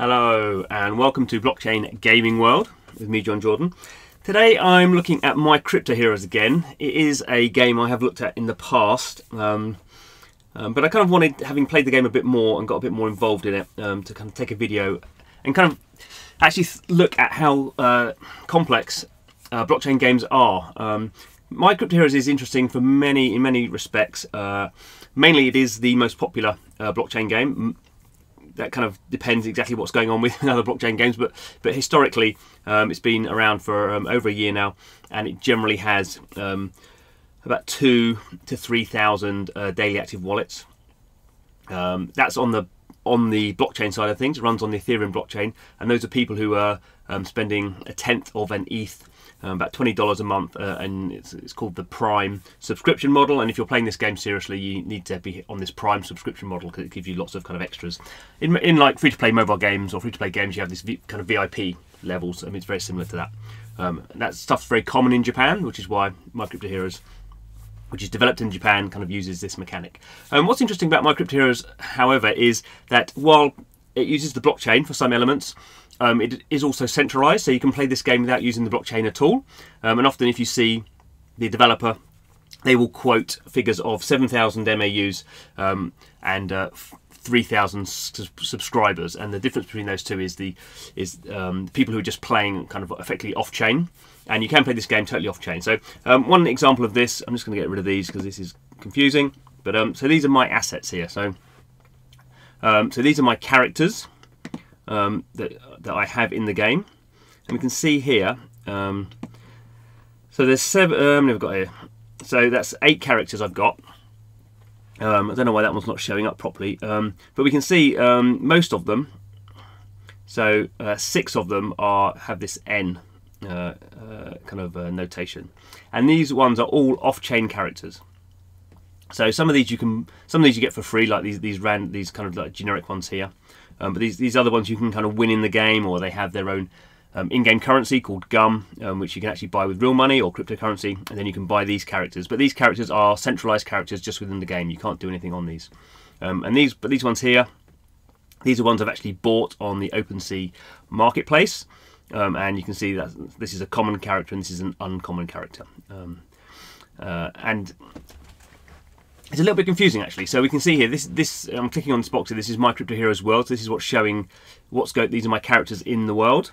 Hello and welcome to Blockchain Gaming World with me, Jon Jordan. Today I'm looking at My Crypto Heroes again. It is a game I have looked at in the past, um, um, but I kind of wanted, having played the game a bit more and got a bit more involved in it, um, to kind of take a video and kind of actually look at how uh, complex uh, blockchain games are. Um, My Crypto Heroes is interesting for many, in many respects. Uh, mainly, it is the most popular uh, blockchain game that kind of depends exactly what's going on with other blockchain games. But but historically, um, it's been around for um, over a year now, and it generally has um, about two to three thousand uh, daily active wallets. Um, that's on the on the blockchain side of things. It runs on the Ethereum blockchain, and those are people who are um, spending a tenth of an ETH um, about twenty dollars a month, uh, and it's, it's called the Prime subscription model. And if you're playing this game seriously, you need to be on this Prime subscription model because it gives you lots of kind of extras. In, in like free to play mobile games or free to play games, you have this v, kind of VIP levels. I mean, it's very similar to that. Um, that stuff's very common in Japan, which is why My Crypto Heroes which is developed in Japan, kind of uses this mechanic. Um, what's interesting about My Crypto Heroes, however, is that while it uses the blockchain for some elements, um, it is also centralized, so you can play this game without using the blockchain at all. Um, and often, if you see the developer, they will quote figures of 7,000 MAUs um, and uh, 3,000 subscribers, and the difference between those two is the is um, people who are just playing kind of effectively off chain, and you can play this game totally off chain. So um, one example of this, I'm just going to get rid of these because this is confusing. But um, so these are my assets here. So um, so these are my characters um, that, that I have in the game. And we can see here, um, so there's seven, um, I've got here, so that's eight characters I've got. Um, I don't know why that one's not showing up properly, um, but we can see um, most of them, so uh, six of them are have this N uh, uh, kind of uh, notation. And these ones are all off-chain characters. So some of these you can, some of these you get for free, like these these ran these kind of like generic ones here. Um, but these these other ones you can kind of win in the game, or they have their own um, in-game currency called Gum, um, which you can actually buy with real money or cryptocurrency, and then you can buy these characters. But these characters are centralized characters just within the game. You can't do anything on these. Um, and these, but these ones here, these are ones I've actually bought on the OpenSea marketplace. Um, and you can see that this is a common character and this is an uncommon character. Um, uh, and it's a little bit confusing actually. So we can see here, this this I'm clicking on this box here, this is my Crypto Heroes world. So this is what's showing what's go these are my characters in the world.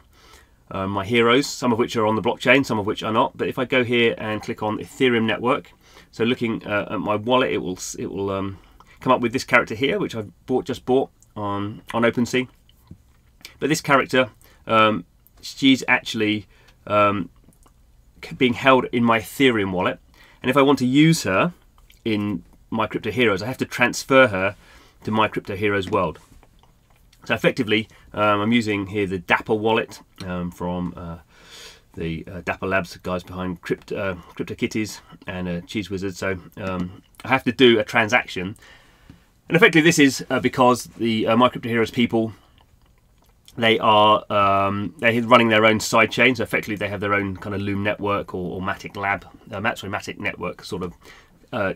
Um, my heroes, some of which are on the blockchain, some of which are not. But if I go here and click on Ethereum network, so looking uh, at my wallet, it will it will um, come up with this character here, which I've bought just bought on on OpenSea. But this character, um, she's actually um, being held in my Ethereum wallet, and if I want to use her in my crypto heroes, I have to transfer her to my crypto heroes world. So effectively, um, I'm using here the Dapper wallet um, from uh, the uh, Dapper Labs guys behind Crypto, uh, CryptoKitties and uh, Cheeze Wizard. So um, I have to do a transaction, and effectively this is uh, because the uh, My Crypto Heroes people they are um, they're running their own side chain. So effectively, they have their own kind of Loom network or, or Matic Lab, uh, sorry, Matic network sort of uh,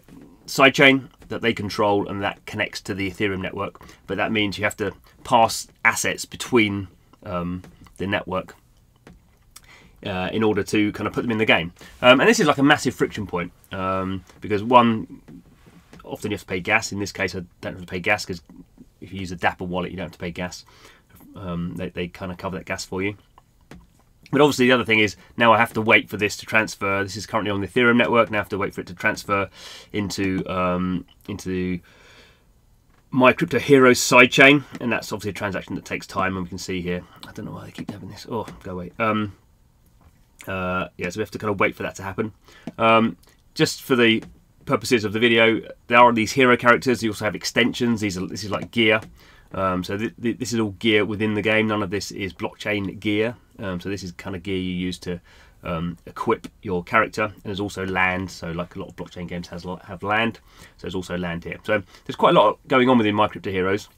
sidechain that they control and that connects to the Ethereum network. But that means you have to pass assets between um, the network uh, in order to kind of put them in the game. Um, and this is like a massive friction point um, because one, often you have to pay gas. In this case, I don't have to pay gas because if you use a Dapper wallet, you don't have to pay gas. Um, they, they kind of cover that gas for you. But obviously the other thing is now I have to wait for this to transfer. This is currently on the Ethereum network. Now I have to wait for it to transfer into um, into my crypto heroes sidechain, and that's obviously a transaction that takes time. And we can see here. I don't know why they keep having this. Oh, go away. Um, uh, yeah, so we have to kind of wait for that to happen. Um, just for the purposes of the video, there are these hero characters. You also have extensions. These are this is like gear. Um, so th th this is all gear within the game. None of this is blockchain gear. Um, so this is kind of gear you use to um, equip your character. And there's also land. So like a lot of blockchain games has have land. So there's also land here. So there's quite a lot going on within My Crypto Heroes.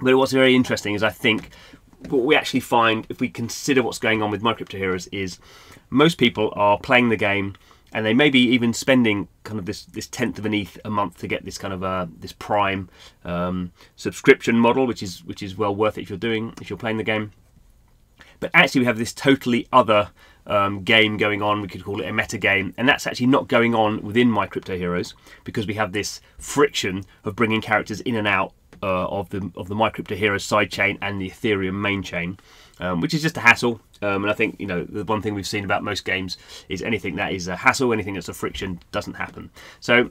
But what's very interesting is I think what we actually find if we consider what's going on with My Crypto Heroes is most people are playing the game and they may be even spending kind of this this tenth of an ETH a month to get this kind of uh, this Prime um, subscription model, which is which is well worth it if you're doing if you're playing the game. But actually, we have this totally other um, game going on. We could call it a meta game, and that's actually not going on within My Crypto Heroes because we have this friction of bringing characters in and out uh, of the of the My Crypto Heroes sidechain and the Ethereum main chain, um, which is just a hassle. Um, and I think you know the one thing we've seen about most games is anything that is a hassle, anything that's a friction, doesn't happen. So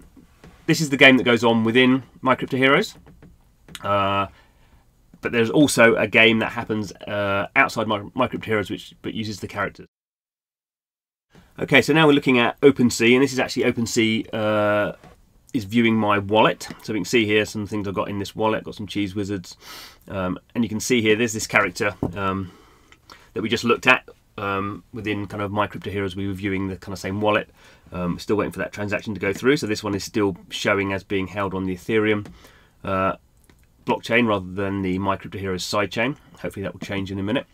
this is the game that goes on within My Crypto Heroes. Uh, but there's also a game that happens uh, outside my, my Crypto Heroes, which but uses the characters. Okay, so now we're looking at OpenSea, and this is actually OpenSea uh, is viewing my wallet. So we can see here some things I've got in this wallet. Got some Cheeze Wizards, um, and you can see here there's this character um, that we just looked at um, within kind of my crypto heroes. We were viewing the kind of same wallet. Um, still waiting for that transaction to go through. So this one is still showing as being held on the Ethereum uh, blockchain rather than the my crypto heroes sidechain. Hopefully that will change in a minute.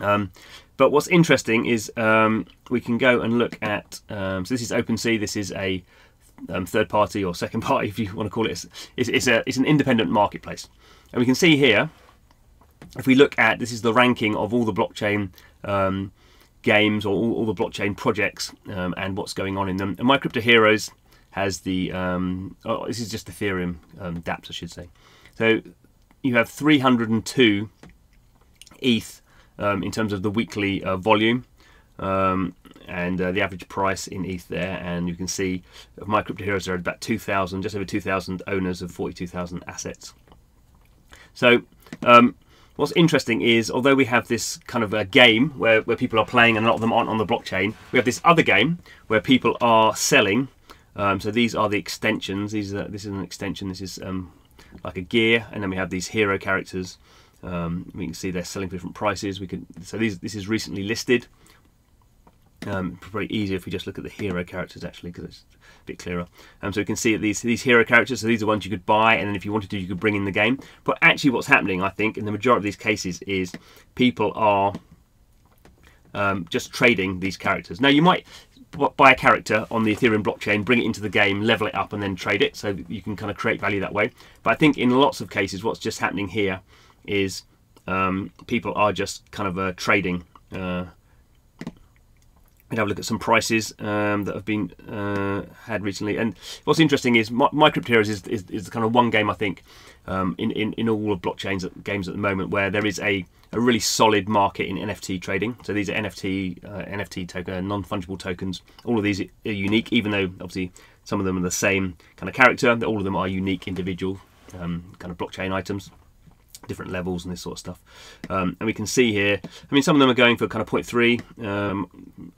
Um, but what's interesting is um, we can go and look at, um, so this is OpenSea, this is a um, third party or second party, if you want to call it, it's, it's, a, it's an independent marketplace. And we can see here, if we look at, this is the ranking of all the blockchain um, games or all, all, the blockchain projects um, and what's going on in them. And My Crypto Heroes has the, um, oh, this is just Ethereum dApps, I should say. So you have 302 ETH um, in terms of the weekly uh, volume um, and uh, the average price in ETH there. And you can see my crypto heroes, are about 2,000, just over 2,000 owners of 42,000 assets. So um, what's interesting is, although we have this kind of a game where, where people are playing and a lot of them aren't on the blockchain, we have this other game where people are selling. Um, so these are the extensions. These are, this is an extension. This is um, like a gear, and then we have these hero characters. Um, we can see they're selling for different prices. We can so these this is recently listed. Um, probably easier if we just look at the hero characters actually because it's a bit clearer. Um, so we can see these these hero characters. So these are ones you could buy, and then if you wanted to, you could bring in the game. But actually, what's happening, I think, in the majority of these cases, is people are um, just trading these characters. Now you might buy a character on the Ethereum blockchain, bring it into the game, level it up, and then trade it. So you can kind of create value that way. But I think in lots of cases, what's just happening here is um, people are just kind of uh, trading. Uh, and have a look at some prices um, that have been uh, had recently. And what's interesting is my, my Crypto Heroes is, is, is, kind of one game I think um, in, in, in all of blockchains games at the moment where there is a, a really solid market in NFT trading. So these are NFT uh, NFT token non fungible tokens. All of these are unique, even though obviously some of them are the same kind of character. All of them are unique individual um, kind of blockchain items different levels and this sort of stuff. Um, and we can see here, I mean, some of them are going for kind of 0.3. Um,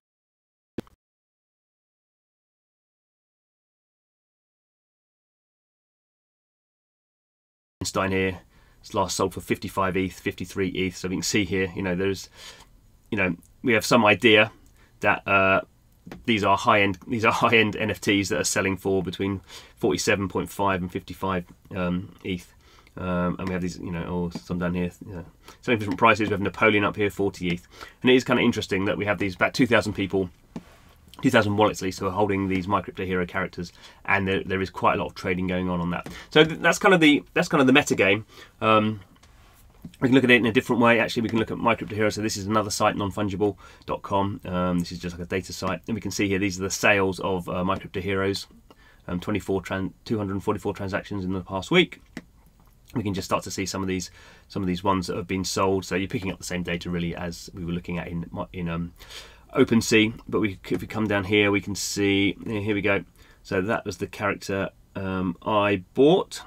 Einstein here, it's last sold for 55 ETH, 53 ETH. So we can see here, you know, there's, you know, we have some idea that uh, these are high end these are high end NFTs that are selling for between 47.5 and 55 um, ETH. Um, and we have these, you know, or some down here, you know, selling different prices. We have Napoleon up here, 40 ETH. And it is kind of interesting that we have these about 2,000 people, 2,000 wallets at least, who are holding these My Crypto Hero characters, and there, there is quite a lot of trading going on on that. So that's kind of the that's kind of the meta game. Um, we can look at it in a different way. Actually, we can look at My Crypto Hero. So this is another site, nonfungible.com. Um, this is just like a data site, and we can see here these are the sales of uh, My Crypto Heroes. Um, 24 244 transactions in the past week we can just start to see some of these some of these ones that have been sold. So you're picking up the same data really as we were looking at in in um, OpenSea. But we, if we come down here, we can see here we go. So that was the character um, I bought.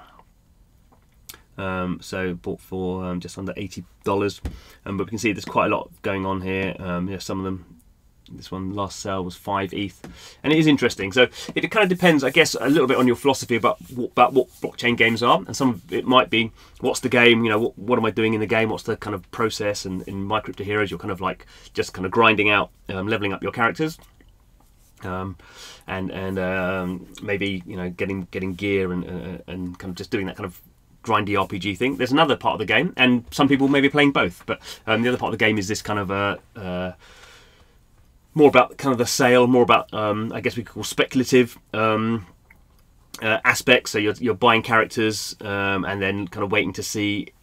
Um, so bought for um, just under eighty dollars, um, but we can see there's quite a lot going on here. Um, yeah, some of them this one last sale was five ETH, and it is interesting. So it kind of depends, I guess, a little bit on your philosophy about what, about what blockchain games are, and some of it might be what's the game, you know, what, what am I doing in the game, what's the kind of process, and in My Crypto Heroes, you're kind of like just kind of grinding out, um, leveling up your characters. Um, and and um, maybe you know getting getting gear and uh, and kind of just doing that kind of grindy RPG thing. There's another part of the game, and some people may be playing both. But um, the other part of the game is this kind of a uh, uh, more about kind of the sale, more about um, I guess we could call speculative um, uh, aspects. So you're, you're buying characters um, and then kind of waiting to see.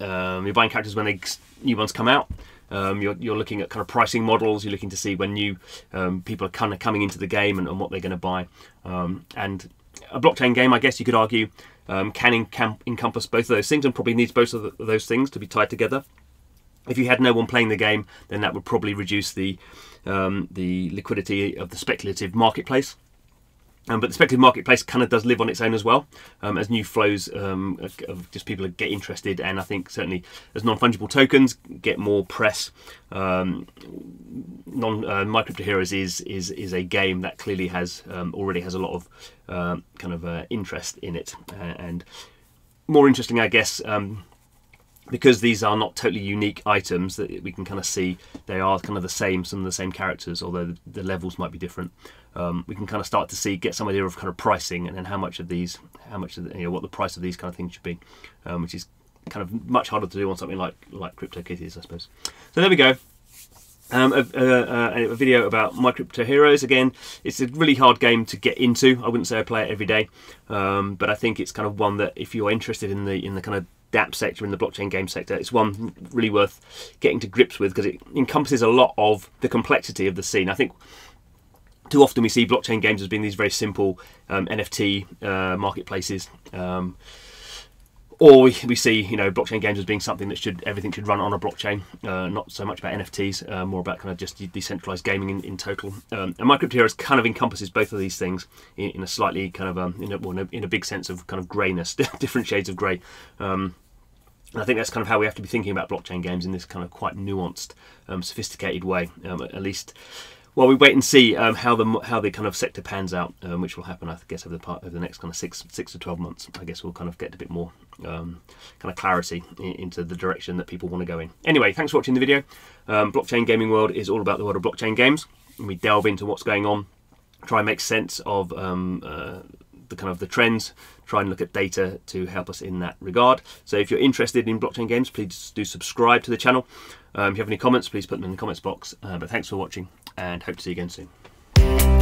Um, you're buying characters when they, new ones come out. Um, you're, you're looking at kind of pricing models. You're looking to see when new um, people are kind of coming into the game and, and what they're going to buy. and a blockchain game, I guess you could argue, can, can encompass both of those things and probably needs both of those things to be tied together. If you had no one playing the game, then that would probably reduce the um, the liquidity of the speculative marketplace. Um, but the speculative marketplace kind of does live on its own as well, um, as new flows um, of just people get interested, and I think certainly as non-fungible tokens get more press. Um, non uh, My Crypto Heroes is is is a game that clearly has um, already has a lot of uh, kind of uh, interest in it, uh, and more interesting, I guess. Um, because these are not totally unique items that we can kind of see they are kind of the same some of the same characters although the, levels might be different um, we can kind of start to see get some idea of kind of pricing and then how much of these how much of the, you know what the price of these kind of things should be um, which is kind of much harder to do on something like like crypto CryptoKitties I suppose so there we go um, a, a, a, video about My Crypto Heroes. Again, it's a really hard game to get into. I wouldn't say I play it every day, um, but I think it's kind of one that if you're interested in the in the kind of DApp sector in the blockchain game sector, it's one really worth getting to grips with because it encompasses a lot of the complexity of the scene. I think too often we see blockchain games as being these very simple um, NFT uh, marketplaces. Um, or we, we see you know blockchain games as being something that should everything should run on a blockchain, uh, not so much about NFTs, uh, more about kind of just decentralized gaming in, in total. Um, and My Crypto Heroes kind of encompasses both of these things in, in a slightly kind of um, in, a, well, in, a, in, a, big sense of kind of greyness, different shades of grey. Um, and I think that's kind of how we have to be thinking about blockchain games in this kind of quite nuanced, um, sophisticated way, um, at least well, we wait and see um, how the how the kind of sector pans out, um, which will happen, I guess, over the part over the next kind of six six to twelve months. I guess we'll kind of get a bit more um, kind of clarity in, into the direction that people want to go in. Anyway, thanks for watching the video. Um, blockchain gaming world is all about the world of blockchain games. We delve into what's going on, try and make sense of um, uh, the kind of the trends, try and look at data to help us in that regard. So if you're interested in blockchain games, please do subscribe to the channel. Um, if you have any comments, please put them in the comments box. Uh, but thanks for watching and hope to see you again soon.